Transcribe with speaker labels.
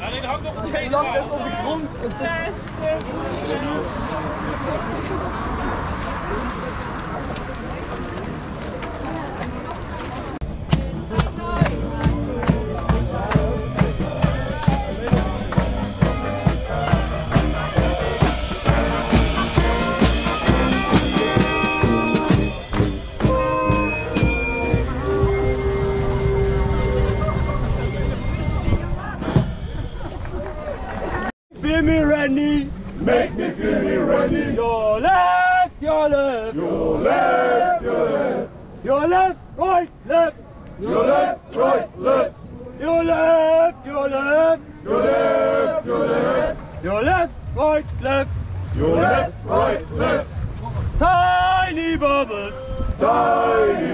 Speaker 1: En ik hangt nog een tweede. Lang net op de grond.
Speaker 2: Feel.
Speaker 3: Makes me feel ready.
Speaker 2: Your left, your left,
Speaker 3: Your left, your left,
Speaker 2: your left, right, left,
Speaker 3: your left, right, left,
Speaker 2: your left, your left,
Speaker 3: your left, your left,
Speaker 2: your left, right, left.
Speaker 3: your left, right, left.
Speaker 2: Tiny bubbles.
Speaker 3: Tiny